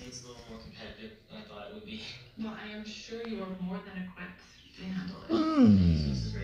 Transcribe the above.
say it's a little more competitive than I thought it would be. Well, I am sure you are more than equipped to handle it. Hmm. Thanks, Mrs.